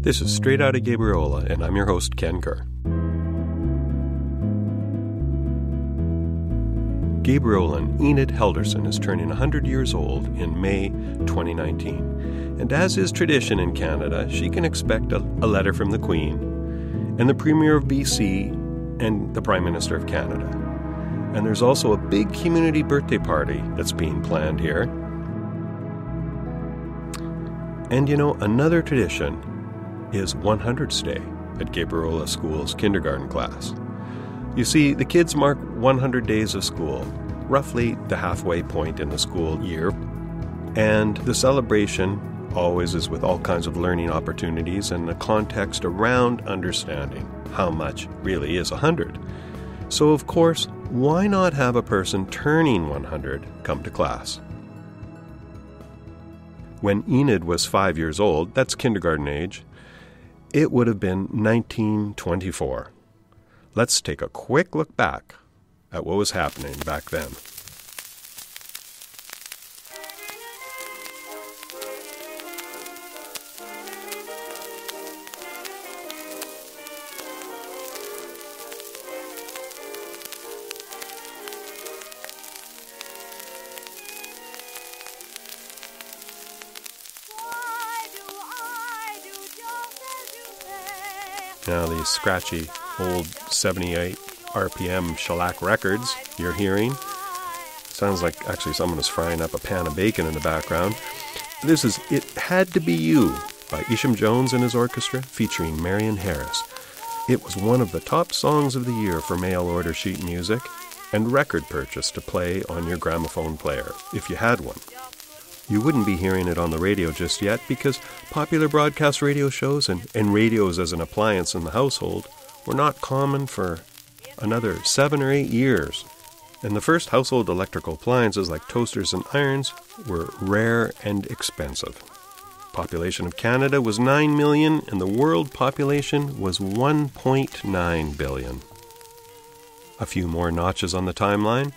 This is Straight Outta Gabriola, and I'm your host, Ken Kerr. Gabriolan Enid Halldorson is turning 100 years old in May 2019. And as is tradition in Canada, she can expect a, a letter from the Queen and the Premier of BC and the Prime Minister of Canada. And there's also a big community birthday party that's being planned here. And you know, another tradition is 100th Day at Gabriola School's kindergarten class. You see, the kids mark 100 days of school, roughly the halfway point in the school year, and the celebration always is with all kinds of learning opportunities and the context around understanding how much really is 100. So, of course, why not have a person turning 100 come to class? When Enid was five years old, that's kindergarten age, it would have been 1924. Let's take a quick look back at what was happening back then. Now, these scratchy old 78 RPM shellac records you're hearing. Sounds like actually someone is frying up a pan of bacon in the background. This is It Had to Be You by Isham Jones and his orchestra featuring Marion Harris. It was one of the top songs of the year for mail order sheet music and record purchase to play on your gramophone player, if you had one. You wouldn't be hearing it on the radio just yet because popular broadcast radio shows and, and radios as an appliance in the household were not common for another seven or eight years. And the first household electrical appliances like toasters and irons were rare and expensive. Population of Canada was 9 million and the world population was 1.9 billion. A few more notches on the timeline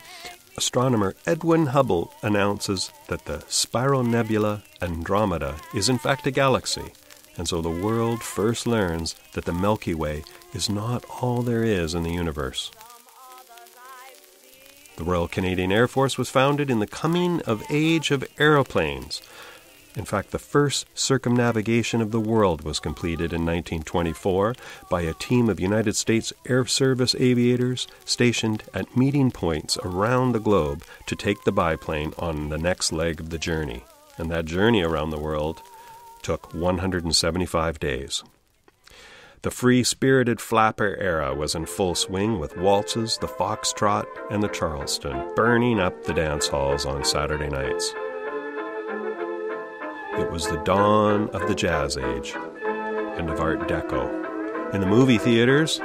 astronomer Edwin Hubble announces that the spiral nebula Andromeda is in fact a galaxy, and so the world first learns that the Milky Way is not all there is in the universe. The Royal Canadian Air Force was founded in the coming of age of aeroplanes, in fact, the first circumnavigation of the world was completed in 1924 by a team of United States Air Service aviators stationed at meeting points around the globe to take the biplane on the next leg of the journey. And that journey around the world took 175 days. The free spirited flapper era was in full swing with waltzes, the foxtrot, and the charleston burning up the dance halls on Saturday nights. It was the dawn of the Jazz Age and of Art Deco. In the movie theaters,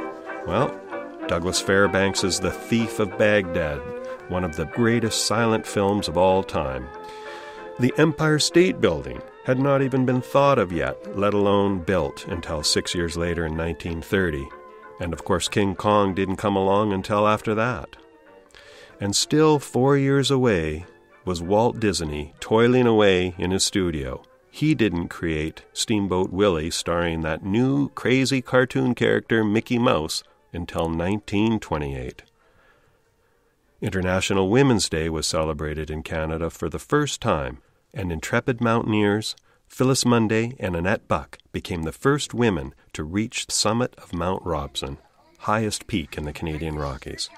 well, Douglas Fairbanks' is The Thief of Baghdad, one of the greatest silent films of all time. The Empire State Building had not even been thought of yet, let alone built, until six years later in 1930. And of course, King Kong didn't come along until after that. And still four years away, was Walt Disney toiling away in his studio. He didn't create Steamboat Willie starring that new crazy cartoon character Mickey Mouse until 1928. International Women's Day was celebrated in Canada for the first time, and intrepid mountaineers Phyllis Munday and Annette Buck became the first women to reach the summit of Mount Robson, highest peak in the Canadian Rockies.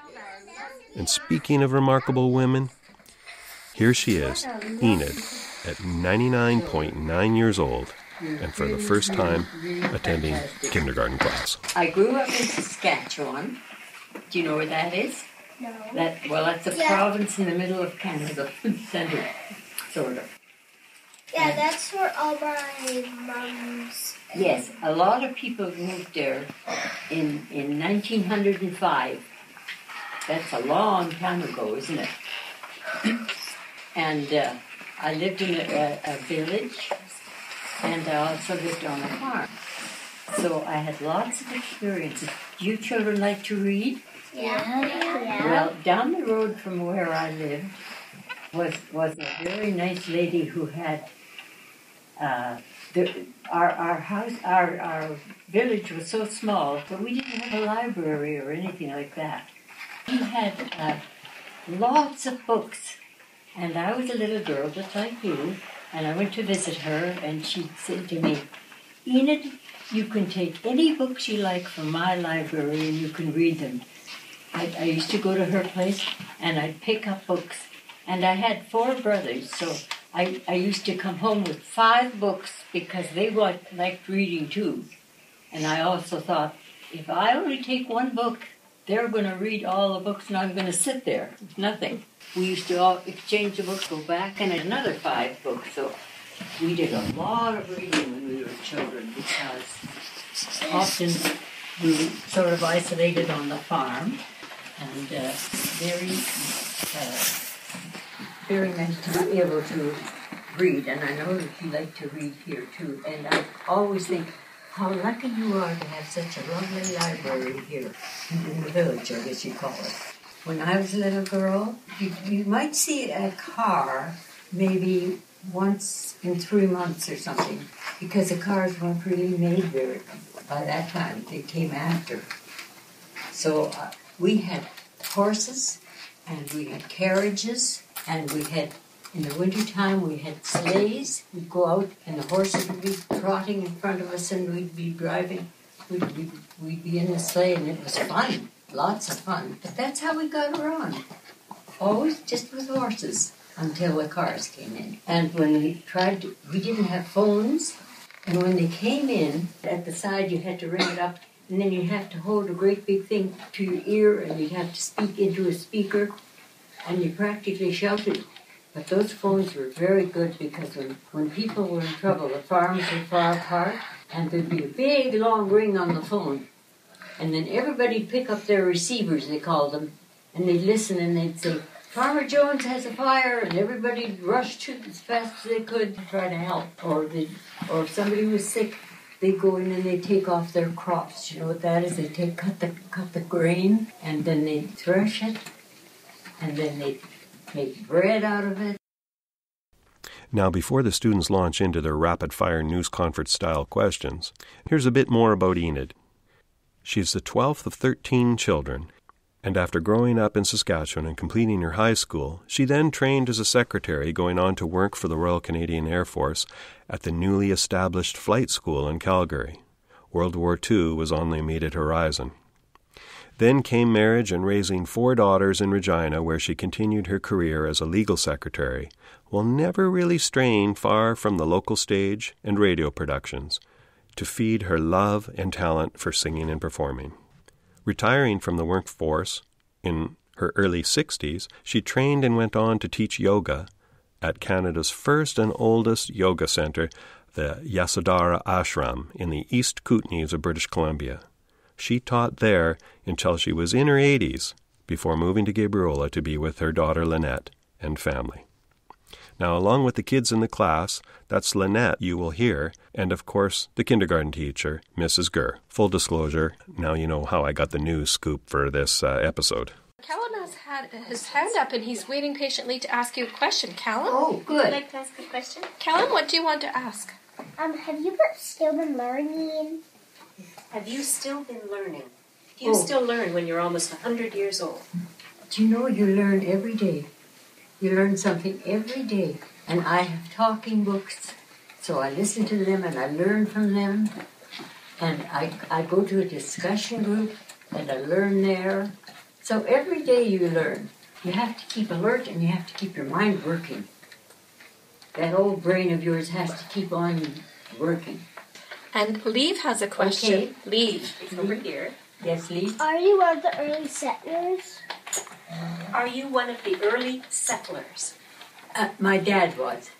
And speaking of remarkable women, here she is, Enid, at 99.9 years old, and for the first time attending kindergarten class. I grew up in Saskatchewan. Do you know where that is? No. That well, that's a Yeah. province in the middle of Canada, center, sort of. Yeah, that's where all my mom's. Yes, a lot of people moved there in in 1905. That's a long time ago, isn't it? And uh, I lived in a, a, a village, and I also lived on a farm. So I had lots of experiences. Do you children like to read? Yeah. Yeah. Well, down the road from where I lived was was a very nice lady who had uh, the, our, our house, our, our village was so small, but we didn't have a library or anything like that. We had uh, lots of books, and I was a little girl just like you, and I went to visit her, and she said to me, Enid, you can take any books you like from my library and you can read them. I, I used to go to her place and I'd pick up books. And I had four brothers, so I, I used to come home with five books because they liked reading too. And I also thought, if I only take one book, they're going to read all the books and I'm going to sit there nothing. We used to all exchange the books, go back, and another five books. So we did a lot of reading when we were children because often we sort of isolated on the farm and uh, very, uh, very nice to be able to read. And I know that you like to read here too. And I always think how lucky you are to have such a lovely library here in the village, I guess you call it. When I was a little girl, you, you might see a car maybe once in three months or something because the cars weren't really made very by that time. They came after. So uh, we had horses and we had carriages and we had in the wintertime we had sleighs. We'd go out and the horses would be trotting in front of us and we'd be driving. We'd be, we'd be in the sleigh and it was fun, lots of fun. But that's how we got around. Always just with horses until the cars came in. And when we tried to, we didn't have phones. And when they came in, at the side you had to ring it up, and then you'd have to hold a great big thing to your ear, and you'd have to speak into a speaker, and you practically shouted. But those phones were very good because when, when people were in trouble, the farms were far apart, and there'd be a big long ring on the phone. And then everybody'd pick up their receivers, they called them, and they'd listen and they'd say, Farmer Jones has a fire, and everybody'd rush to as fast as they could to try to help. Or they, or if somebody was sick, they go in and they take off their crops. You know what that is? They take cut the cut the grain and then they thresh it, and then they make bread out of it. Now, before the students launch into their rapid fire news conference style questions, here's a bit more about Enid. She's the 12th of 13 children and after growing up in Saskatchewan and completing her high school, she then trained as a secretary, going on to work for the Royal Canadian Air Force at the newly established flight school in Calgary. World War II was on the immediate horizon. Then came marriage and raising four daughters in Regina, where she continued her career as a legal secretary, while never really straying far from the local stage and radio productions, to feed her love and talent for singing and performing. Retiring from the workforce in her early 60s, she trained and went on to teach yoga at Canada's first and oldest yoga center, the Yasodhara Ashram in the East Kootenays of British Columbia. She taught there until she was in her 80s before moving to Gabriola to be with her daughter Lynette and family. Now, along with the kids in the class, that's Lynette you will hear, and of course, the kindergarten teacher, Mrs. Gurr. Full disclosure, now you know how I got the news scoop for this uh, episode. Callum has had his hand up and he's waiting patiently to ask you a question. Callum? Oh, good. I'd like to ask a question. Callum, what do you want to ask? Um, have you still been learning? Have you still been learning? Do you Oh. still learn when you're almost 100 years old? Do you know you learn every day? You learn something every day. And I have talking books, so I listen to them and I learn from them. And I, I go to a discussion group and I learn there. So every day you learn. You have to keep alert and you have to keep your mind working. That old brain of yours has to keep on working. And Leave has a question. Okay. Leave. It's over here. Yes, Lee? Are you one of the early settlers? Are you one of the early settlers? Uh, my dad was.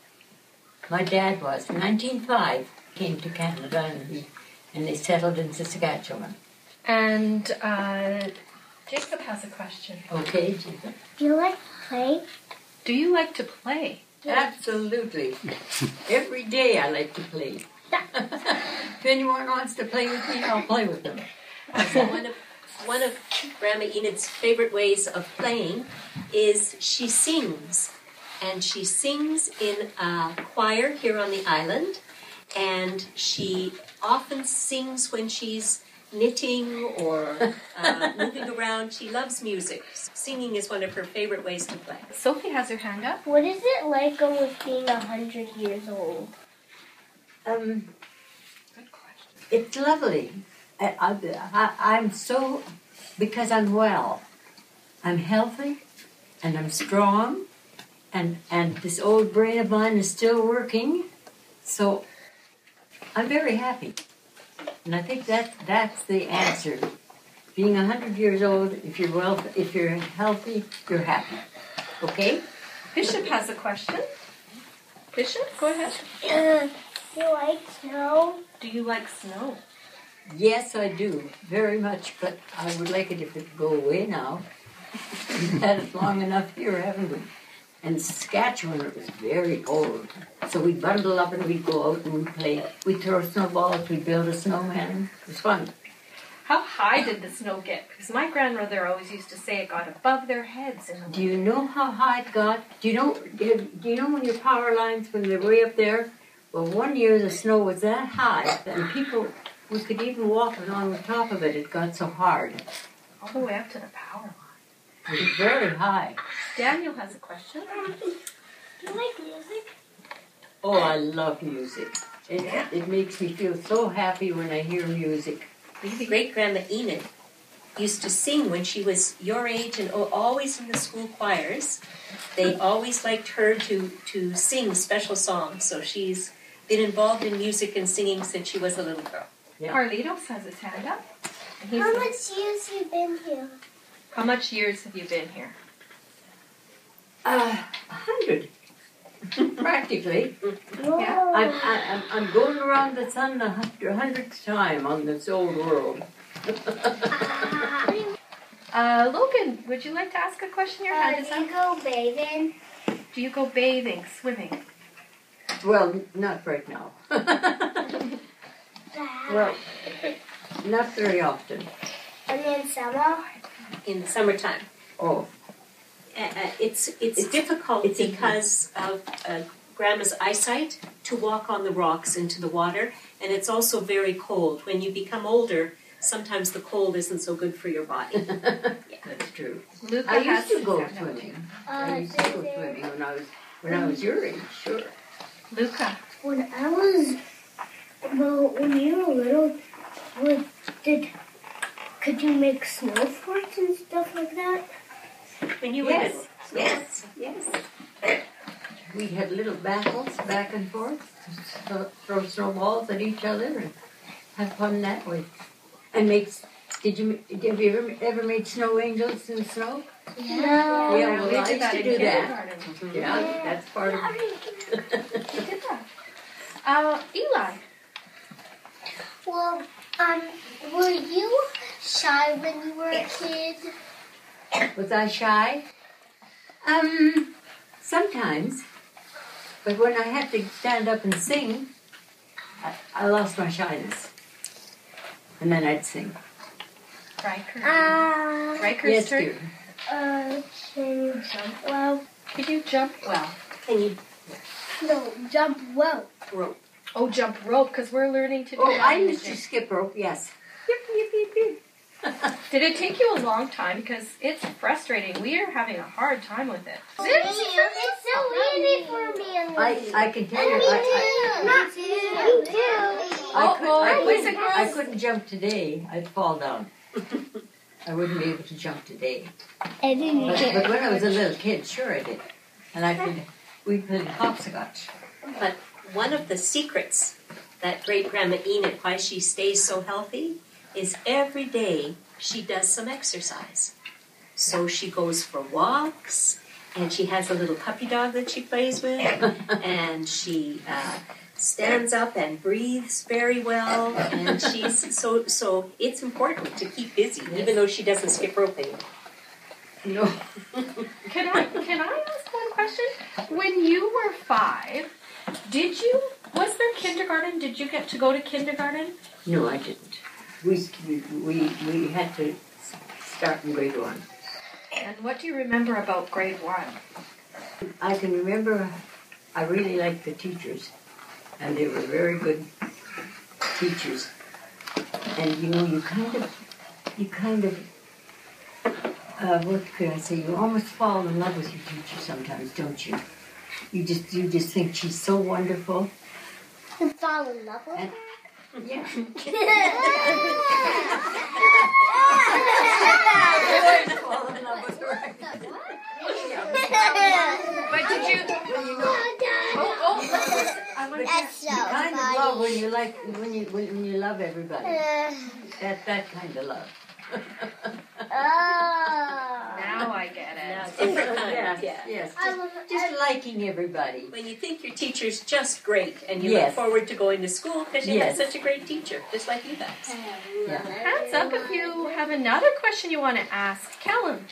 My dad was. In 1905, came to Canada and, he, and they settled in Saskatchewan. And uh, Jacob has a question. Okay, Jacob? Do you like to play? Do you like to play? Absolutely. Every day I like to play. If anyone wants to play with me, I'll play with them. So one of one of Grandma Enid's favorite ways of playing is she sings, and she sings in a choir here on the island, and she often sings when she's knitting or uh, moving around. She loves music. Singing is one of her favorite ways to play. Sophie has her hand up. What is it like with being a hundred years old? Um, it's lovely. I, I, I, I'm so, because I'm well, I'm healthy and I'm strong and, and this old brain of mine is still working. So I'm very happy. And I think that that's the answer. Being a hundred years old, if you're well, if you're healthy, you're happy. Okay? Bishop has a question. Bishop, go ahead. Uh, you like snow? Do you like snow? Yes, I do very much, but I would like it if it would go away now. We've had it long enough here, haven't we? And Saskatchewan, it was very cold. So we'd bundle up and we'd go out and we'd play. We'd throw snowballs, we'd build a snowman. It was fun. How high did the snow get? Because my grandmother always used to say it got above their heads in the Do you know how high it got? Do you know? Do you know when your power lines when they're way up there? Well, one year the snow was that high, and people we could even walk along the top of it. It got so hard. all the way up to the power line. It was very high. Daniel has a question. Do you like music? Oh, I love music. It, it makes me feel so happy when I hear music. Great grandma Enid used to sing when she was your age and always in the school choirs. They always liked her to, to sing special songs, so she's been involved in music and singing since she was a little girl. Yeah. Carlitos has his hand up. And he's How much years have you been here? How much years have you been here? Uh, a hundred. Practically. Whoa. I'm, I'm, I'm going around the sun the hun- hundredth time on this old world. Uh, Logan, would you like to ask a question? Your Uh, hand is do you go bathing? Do you go bathing, swimming? Well, not right now. well, not very often. And then summer? In the summertime. Oh, Uh, uh, it's, it's It's- difficult it's a- because of uh, grandma's eyesight to walk on the rocks into the water, and it's also very cold. When you become older, sometimes the cold isn't so good for your body. that's true. Luca I used to go swimming. Uh, I used to go swimming when I was when I was your age. Sure. Too. Luca, When I was, well, when you were little, was, did, could you make snow forts and stuff like that? When you were Yes. little. Yes. Yes. We had little battles back and forth, throw- throw snowballs at each other, and have fun that way. And make. Did you have you ever ever made snow angels in snow? Yeah. Yeah, well, we I did used to do that. kindergarten. Yeah, that's part of. We did that. Uh, Eli, Well, um, were you shy when you were a kid? Was I shy? Um, sometimes. But when I had to stand up and sing, I, I lost my shyness. And then I'd sing. Riker. Uh, Riker's yes, turn. dear. Uh, can you jump well? Could you jump well? Can you No, jump well. rope? Oh, jump rope, because we're learning to do Oh, I used to skip rope, yes. Yip, yip, yip, yip. Did it take you a long time? Because it's frustrating. We are having a hard time with it. It's so easy for me I, I can tell you, me I, too. Not me too. I, I, could, Uh-oh, I, couldn't, I couldn't jump today. I'd fall down. I wouldn't be able to jump today. And then you But, get but when I was a little kid, sure I did. And I could, we played hopscotch. But one of the secrets that great grandma Enid, why she stays so healthy, is every day she does some exercise. So she goes for walks, and she has a little puppy dog that she plays with, and she uh, stands up and breathes very well, and she's so so. It's important to keep busy, even though she doesn't skip rope. No. Can I can I ask one question? When you were five, did you was there kindergarten? Did you get to go to kindergarten? No, I didn't. We, we, we had to start in grade one. And what do you remember about grade one? I can remember I really liked the teachers. And they were very good teachers. And you know, you kind of, you kind of, uh, what could I say? You almost fall in love with your teacher sometimes, don't you? You just, you just think she's so wonderful. You fall in love with And- her? Yeah. fall in love with her. But did you? Oh, oh. I to That's so kind of love when you like when you when, when you love everybody. Uh, That that kind of love. oh. Now I get it. different kind, yes, yeah. yes. I Just, love- just liking everybody. When you think your teacher's just great and you Yes. look forward to going to school because you Yes. had such a great teacher, just like you guys. Yeah. Hands up if you have another question you want to ask. Callum.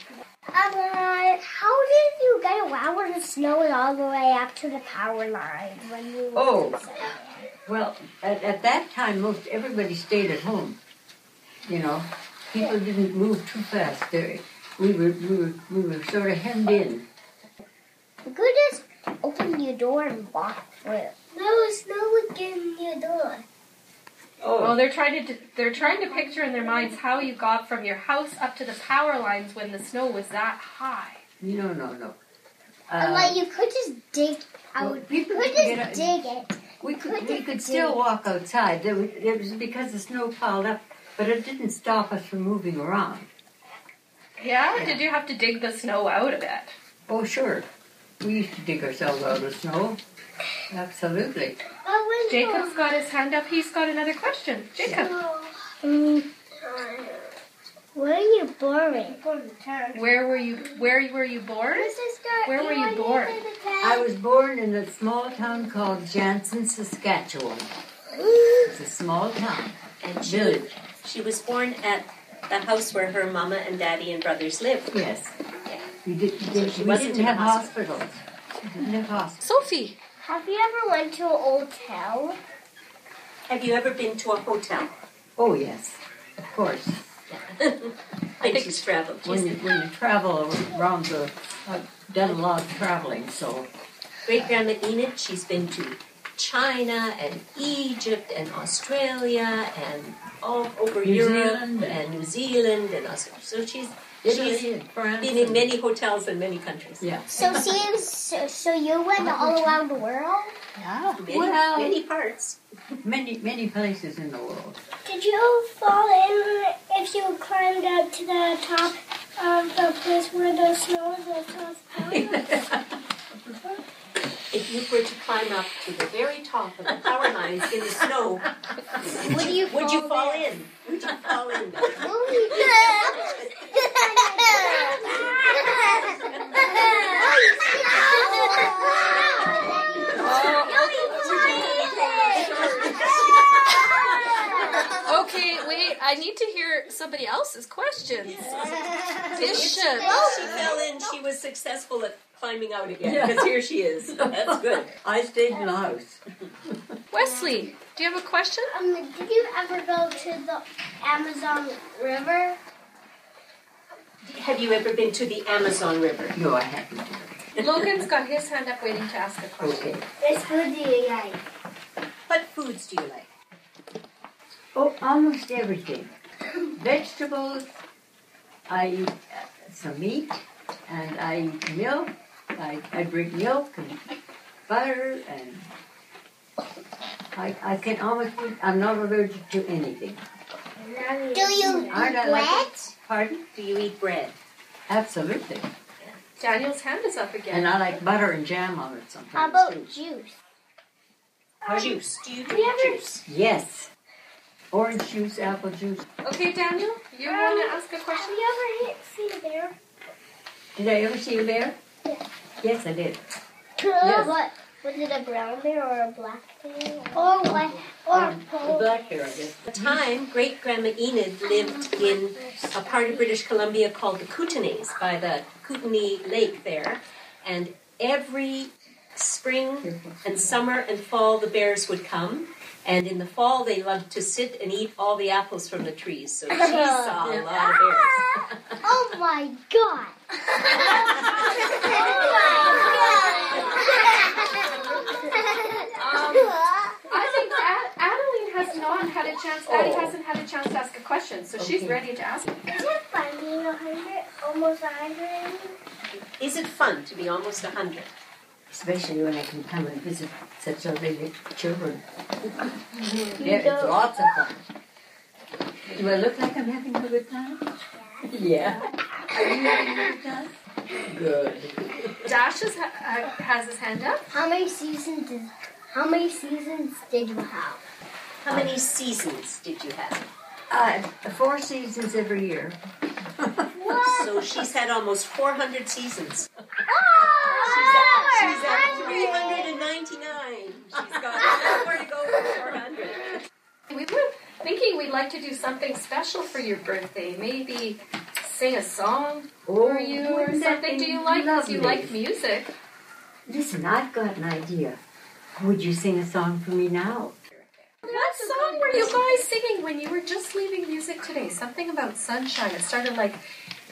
Um, uh, how did you get around when the snow was all the way up to the power line when you? Oh. Well, at, at that time, most everybody stayed at home. You know, people didn't move too fast. They, we were we were we were sort of hemmed in. You could just open your door and walk through. No, snow would get in your door. Oh. Well, they're trying to they're trying to picture in their minds how you got from your house up to the power lines when the snow was that high. No, no, no. And Uh, like you could just dig out. well, you people could could just dig it. we could could we could still walk outside. There was, it was because the snow piled up, but it didn't stop us from moving around. Yeah? Did you have to dig the snow out a bit? Oh, sure. We used to dig ourselves out of snow. Absolutely. Oh, Jacob's got his hand up. He's got another question. Jacob, Mm, where are you born? where were you where were you born? Where were you born? I was born in a small town called Jansen, Saskatchewan. It's a small town, And she, village. She was born at the house where her mama and daddy and brothers lived. Yes. Yeah. We, did, did, she we wasn't didn't in a have hospitals. We didn't hospitals. Sophie. Have you ever went to an hotel? Have you ever been to a hotel? Oh, yes. Of course. I think she's traveled. When you, when you travel around the, I've done a lot of traveling, so great grandma Enid, she's been to China and Egypt and Australia and all over New Europe Zealand. and New Zealand and Australia. So she's Italy she's and been in many hotels in many countries. Yeah. So, see, so, so you went all around the world? Yeah. Many, Well, many parts. many, many places in the world. Did you fall in if you climbed up to the top of the place where the snow was so If you were to climb up to the very top of the power lines in the snow, Would you would you fall fall in? Would you fall in? Okay, wait. I need to hear somebody else's questions. Bishop. She fell in. She was successful at climbing out again because here she is. That's good. I stayed in the house. Wesley, do you have a question? Um, did you ever go to the Amazon River? Have you ever been to the Amazon River? No, I haven't. Logan's got his hand up waiting to ask a question. Okay. Which food do you like? What foods do you like? Oh, almost everything. Vegetables. I eat uh, some meat, and I eat milk. I, I drink milk and butter, and I, I can almost eat. I'm not allergic to anything. Do you eat Aren't I bread? like Pardon? Do you eat bread? Absolutely. Daniel's hand is up again. And I like butter and jam on it sometimes. How about too. juice? Juice. Do you drink ever- juice? Yes. Orange juice, apple juice. Okay, Daniel, you want to ask a question? Have question? you ever hit see a bear? Did I ever see a bear? Yeah. Yes, I did. Yes. What? Was it a brown bear or a black bear? Or what? Or Um, the black bear, I guess. At the time, great grandma Enid lived in a part of British Columbia called the Kootenays by the Kootenay Lake there. And every spring and summer and fall, the bears would come. And in the fall, they loved to sit and eat all the apples from the trees. So she saw a lot of bears. Oh my god! oh my god! um, not had a chance. Addie Oh. hasn't had a chance to ask a question, so she's ready to ask. Is it fun being a hundred? Almost a hundred? Is it fun to be almost a 100? Especially when I can come and visit such lovely little children. You Yeah, it's don't- lots of fun. Do I look like I'm having a good time? Yeah. Are you having a good time? Good. Dash is, ha- ha- has his hand up. How many seasons did how many seasons did you have? How many seasons did you have? Uh, four seasons every year. So she's had almost 400 seasons. Oh, She's at 399. She's got one more to go for 400. We were thinking we'd like to do something special for your birthday. Maybe sing a song for oh, you or something. Do you like? Because you like music. Listen, I've got an idea. Would you sing a song for me now? What song were you guys singing when you were just leaving music today? Something about sunshine. It started like,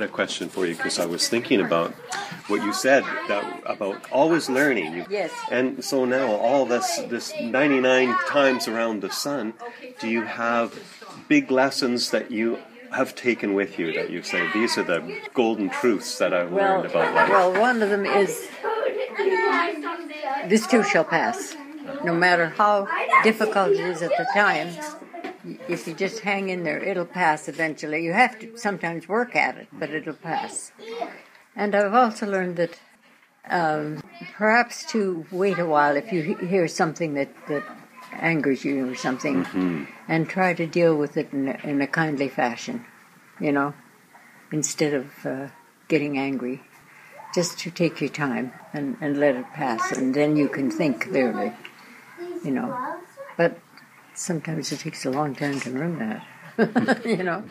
a question for you because I was thinking about what you said that about always learning. Yes. And so now all this this 99 times around the sun, do you have big lessons that you have taken with you that you say these are the golden truths that I've Well, learned about life? well, one of them is this too shall pass. No matter how difficult it is at the time, if you just hang in there, it'll pass eventually. You have to sometimes work at it, but it'll pass. And I've also learned that um, perhaps to wait a while if you hear something that, that angers you or something, and try to deal with it in a, in a kindly fashion, you know, instead of uh, getting angry just to take your time and, and let it pass, and then you can think clearly, you know. But sometimes it takes a long time to learn that, you know.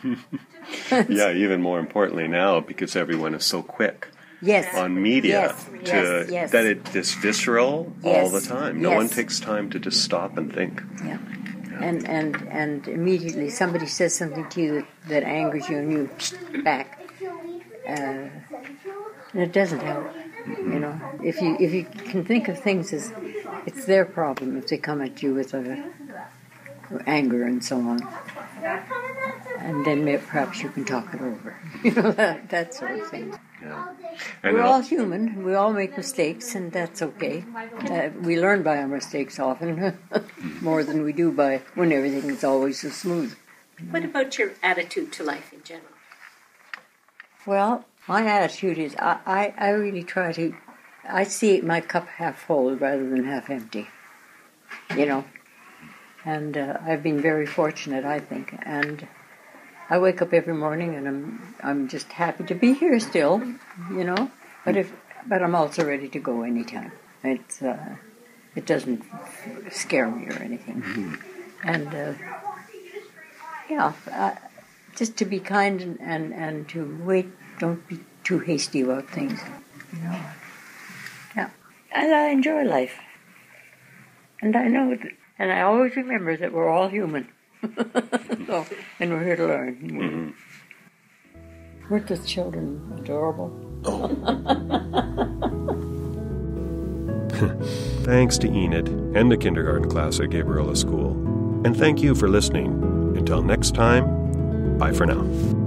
yeah, even more importantly now because everyone is so quick Yes. on media Yes, to yes, yes. that it is visceral all the time. No one takes time to just stop and think. Yeah. And, and and immediately somebody says something to you that, that angers you and you back. Uh, and it doesn't help. You know, if you if you can think of things as it's their problem if they come at you with a anger and so on, and then may, perhaps you can talk it over. You know that that sort of thing. And We're all human. We all make mistakes, and that's okay. Uh, we learn by our mistakes often more than we do by when everything is always so smooth. What about your attitude to life in general? Well, my attitude is I, I, I really try to, I see my cup half full rather than half empty. You know? And uh, I've been very fortunate, I think. And I wake up every morning and I'm, I'm just happy to be here still, you know? But if, but I'm also ready to go anytime. It's, uh, it doesn't scare me or anything. And, uh, yeah, uh, just to be kind and, and, and to wait. Don't be too hasty about things. You know. Yeah. And I enjoy life. And I know, that, and I always remember that we're all human. so, and we're here to learn. Mm-hmm. Weren't the children adorable? Thanks to Enid and the kindergarten class at Gabriola School. And thank you for listening. Until next time, bye for now.